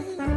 Yeah.